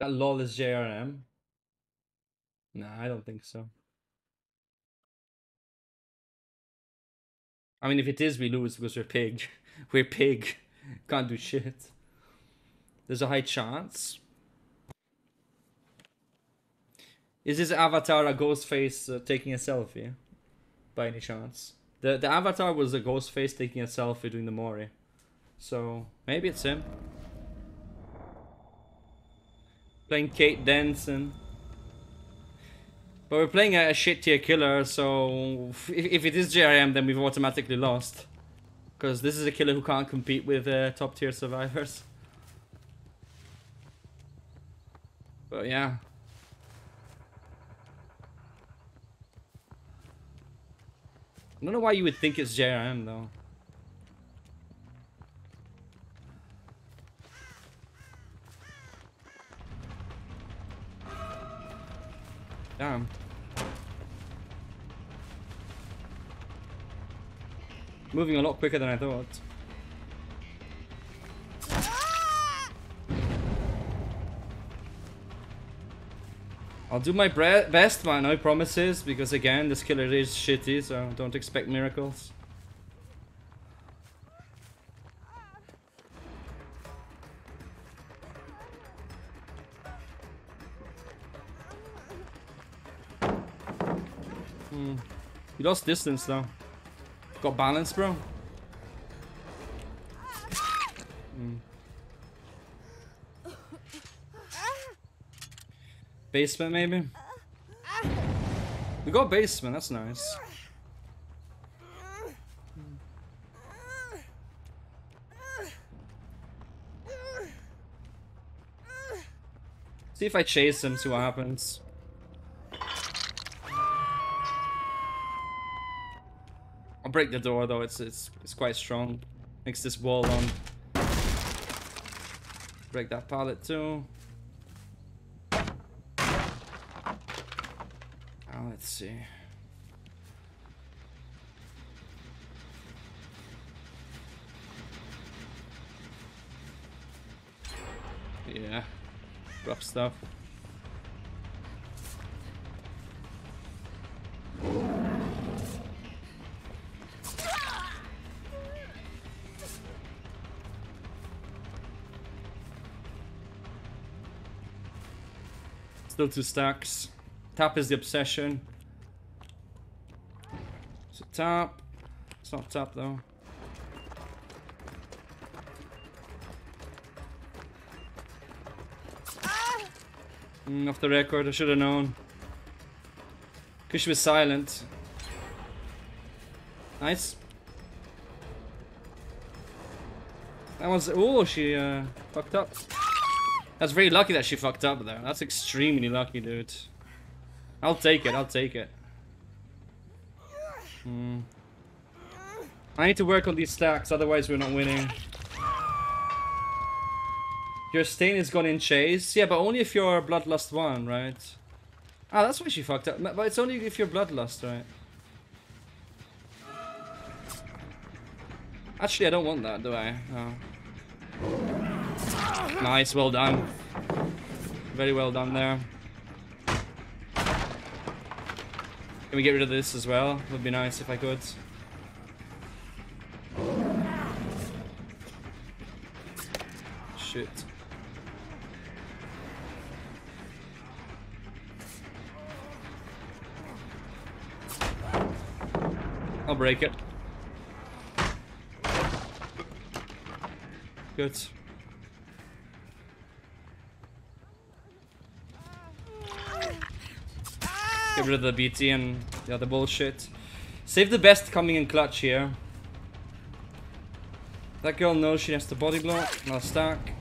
That is JRM. Nah, I don't think so. I mean, if it is, we lose because we're pig. We're pig. Can't do shit. There's a high chance. Is this avatar a ghost face uh, taking a selfie? By any chance? The the avatar was a ghost face taking a selfie doing the Mori. So, maybe it's him. Playing Kate Denson. But we're playing a, a shit tier killer, so if, if it is JRM, then we've automatically lost. Because this is a killer who can't compete with uh, top tier survivors. But yeah. I don't know why you would think it's JRM though. Damn. Moving a lot quicker than I thought. I'll do my best, man, no promises, because again, this killer is shitty, so don't expect miracles. You lost distance, though. Got balance, bro. Hmm. Basement, maybe? We got basement, that's nice. See if I chase him, see what happens. Break the door though, it's it's it's quite strong. Makes this wall on. Break that pallet too. Ah, let's see. Yeah, rough stuff. Still two stacks. Tapp is the obsession. It Tapp? It's not Tapp though. Mm, off the record, I should have known. Because she was silent. Nice. That was... Oh, she uh, fucked up. That's very lucky that she fucked up though. That's extremely lucky, dude. I'll take it, I'll take it. Hmm. I need to work on these stacks, otherwise we're not winning. Your stain is gone in chase? Yeah, but only if you're Bloodlust 1, right? Ah, that's why she fucked up. But it's only if you're Bloodlust, right? Actually, I don't want that, do I? Oh. Nice, well done. Very well done there. Can we get rid of this as well? Would be nice if I could. Shit. I'll break it. Good. Get rid of the BT and the other bullshit. Save the best coming in clutch here. That girl knows she has to body block. Now stack.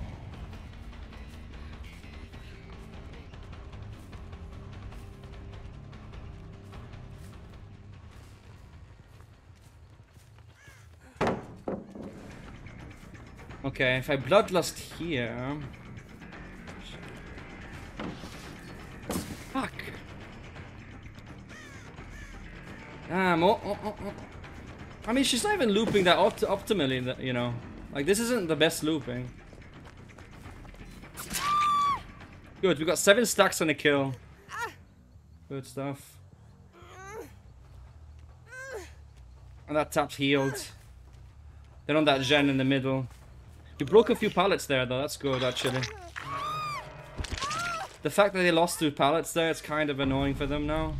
Okay, if I bloodlust here... Damn, oh, oh, oh, oh. I mean, she's not even looping that opt optimally, you know. Like, this isn't the best looping. Good, we got seven stacks on a kill. Good stuff. And that Tapp's healed. Then on that gen in the middle. You broke a few pallets there though, that's good actually. The fact that they lost two pallets there, it's kind of annoying for them now.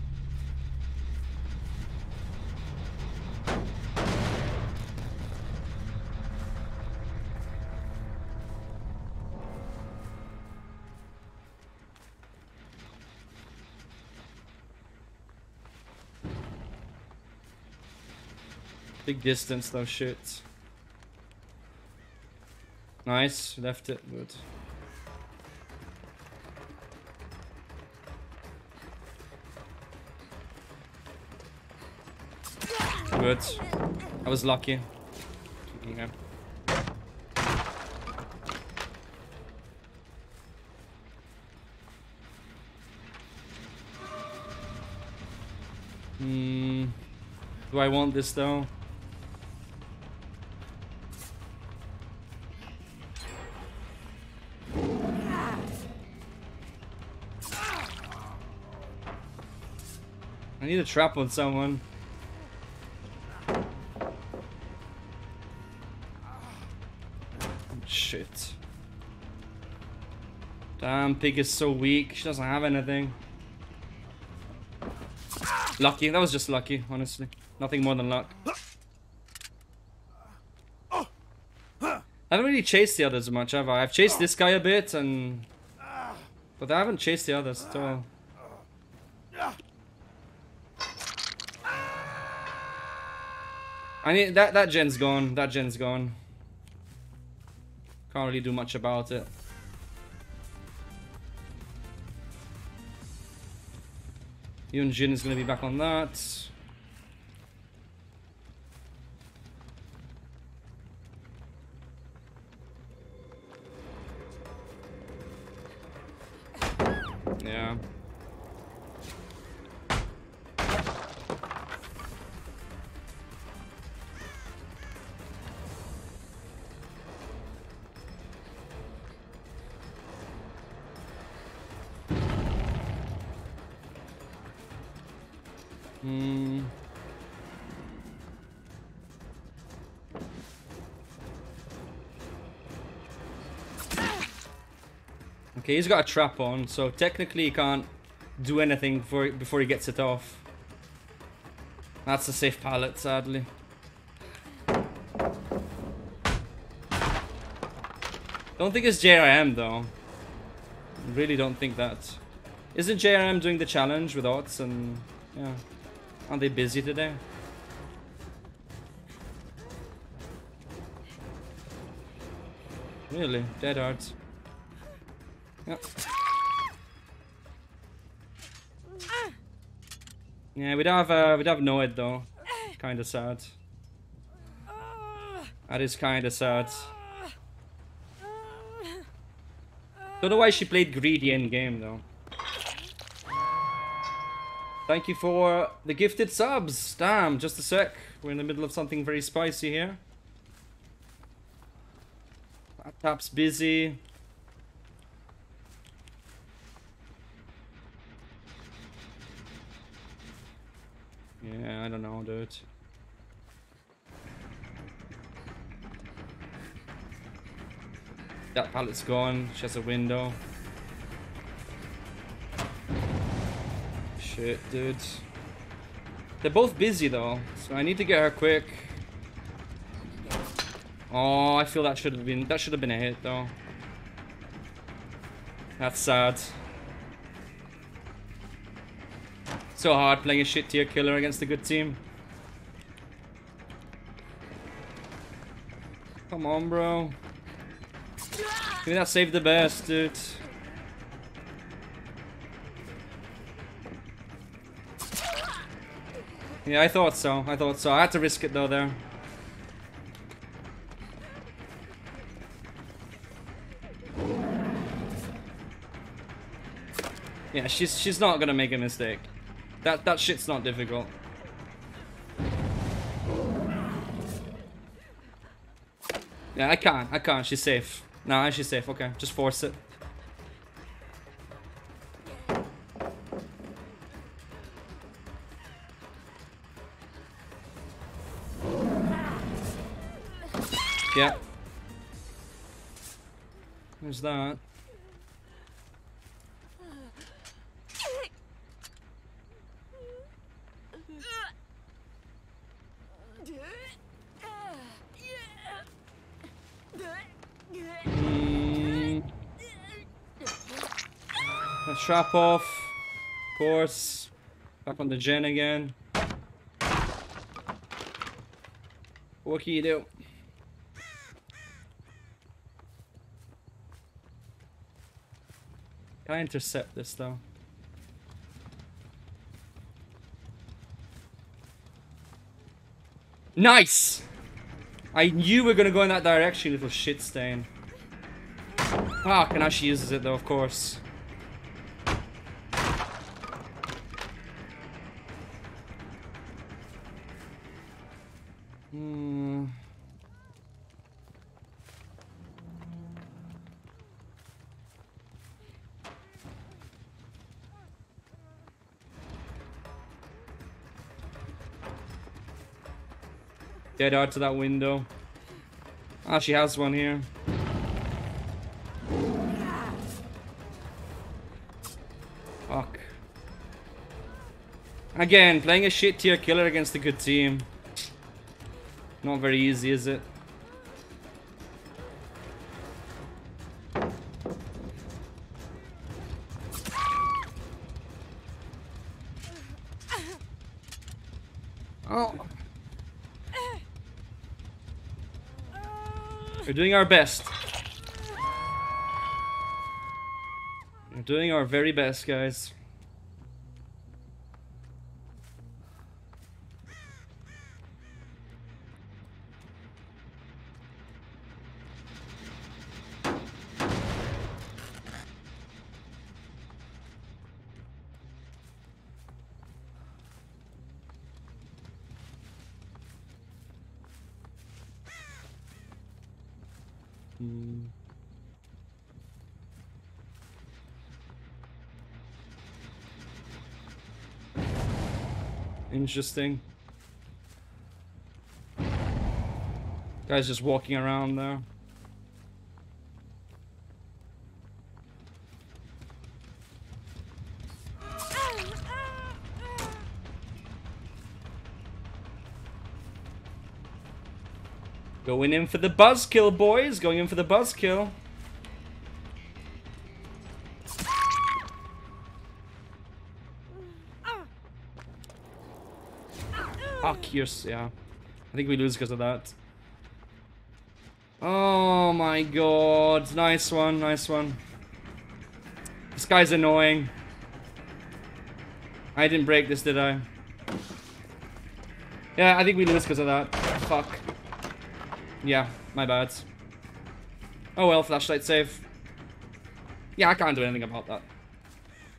Big distance though, shit. Nice, left it, good. Good. I was lucky. Okay. Hmm. Do I want this though? I need a trap on someone. Shit. Damn, pig is so weak. She doesn't have anything. Lucky. That was just lucky, honestly. Nothing more than luck. I haven't really chased the others much, have I? I've chased this guy a bit, and... But I haven't chased the others at all. I mean, that, that gen's gone. That gen's gone. Can't really do much about it. Yun Jin is to be back on that. Yeah. Okay, he's got a trap on, so technically he can't do anything before, before he gets it off. That's a safe pallet, sadly. Don't think it's JRM though. Really don't think that. Isn't JRM doing the challenge with Otz and yeah. Aren't they busy today? Really? Dead arts. Yeah, we'd have uh, we'd have Noed though. Kind of sad. That is kind of sad. Don't know why she played greedy in game though. Thank you for the gifted subs. Damn, just a sec. We're in the middle of something very spicy here. Laptop's busy. Yeah, I don't know, dude. That pallet's gone. She has a window. Shit, dude. They're both busy though, so I need to get her quick. Oh, I feel that should have been that should have been a hit though. That's sad. So hard playing a shit tier killer against a good team. Come on, bro. Give me that save the best, dude. Yeah, I thought so. I thought so. I had to risk it though there. Yeah, she's she's not gonna make a mistake. That, that shit's not difficult. Yeah, I can't. I can't. She's safe. No, she's safe. Okay, just force it. Yeah. There's that. Trap off. Of course. Back on the gen again. What can you do? Can I intercept this though? Nice! I knew we were gonna go in that direction, little shit stain. Ah, Kanashi uses it though, of course. Dead out to that window. Ah, she has one here. Fuck. Again, playing a shit tier killer against a good team. Not very easy, is it? Doing our best. We're doing our very best, guys. Interesting. Guy's just walking around there. Going in for the buzzkill, boys. Going in for the buzzkill. Fuck, you're... Yeah. I think we lose because of that. Oh my god. Nice one, nice one. This guy's annoying. I didn't break this, did I? Yeah, I think we lose because of that. Fuck. Yeah, my bad. Oh well, flashlight save. Yeah, I can't do anything about that.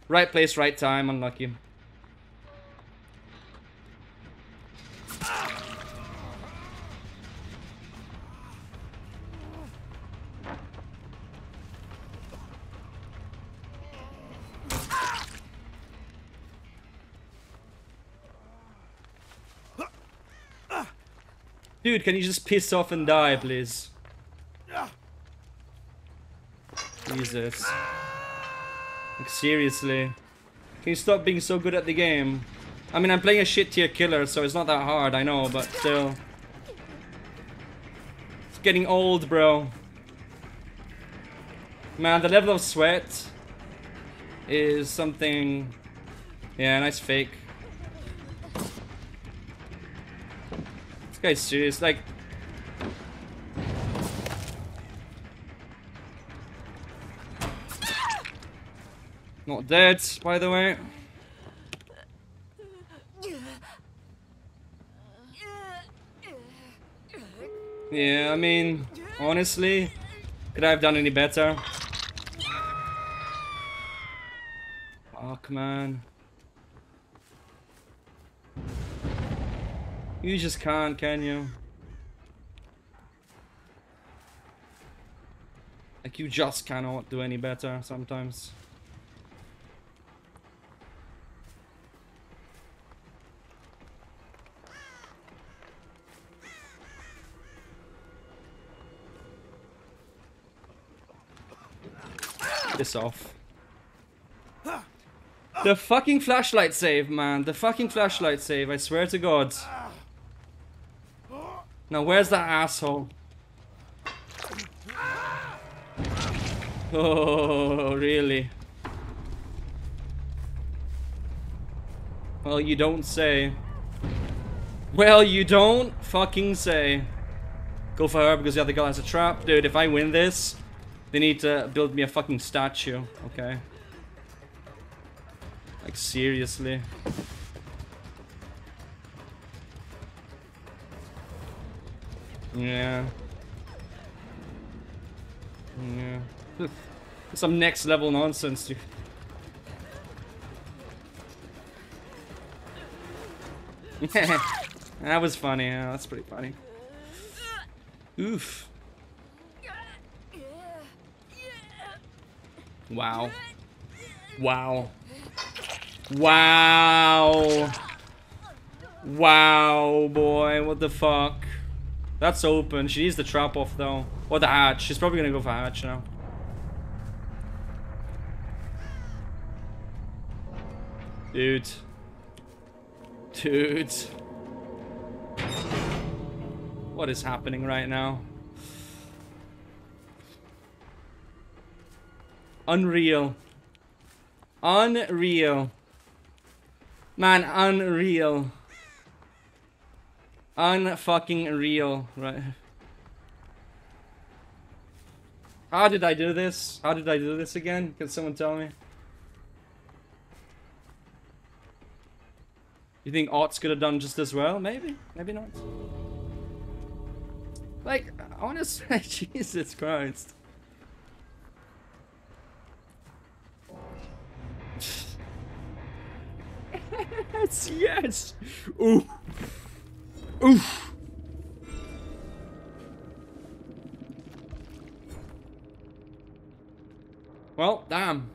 Right place, right time, unlucky. Dude, can you just piss off and die, please? Jesus. Like, seriously. Can you stop being so good at the game? I mean, I'm playing a shit tier killer, so it's not that hard, I know, but still. It's getting old, bro. Man, the level of sweat is something... Yeah, nice fake. This guy's serious, like... Not dead, by the way. Yeah, I mean, honestly, could I have done any better? Fuck, man. You just can't, can you? Like, you just cannot do any better sometimes. This off. The fucking flashlight save, man. The fucking flashlight save, I swear to God. Now, where's that asshole? Oh, really? Well, you don't say. Well, you don't fucking say. Go for her because the other girl has a trap. Dude, if I win this, they need to build me a fucking statue, okay? Like, seriously. Yeah. Yeah. Some next level nonsense, dude. that was funny. Yeah, that's pretty funny. Oof. Wow. Wow. Wow. Wow, boy. What the fuck? That's open. She needs the trap off, though. Or the hatch. She's probably gonna go for hatch now. Dude. Dude. What is happening right now? Unreal. Unreal. Man, unreal. Unfucking real. Right. How did I do this? How did I do this again? Can someone tell me? You think Otz could have done just as well? Maybe. Maybe not. Like, say, Jesus Christ. yes, yes. Ooh. Oof. Well, damn.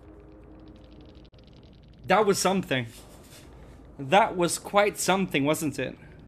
That was something. That was quite something, wasn't it?